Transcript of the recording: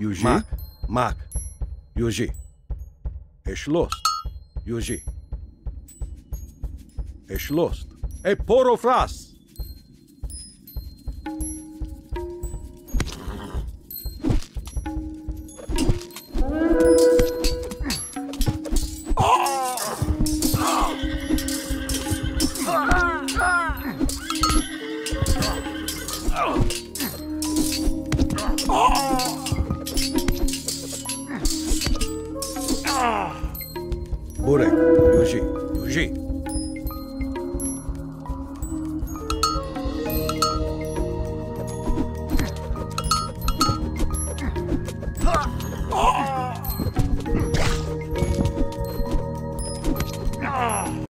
Yuji? Mac. Mac. Yuji. Eschlost. Yuji. Eschlost. Eporofras. Bure, Yoshi, Yoshi.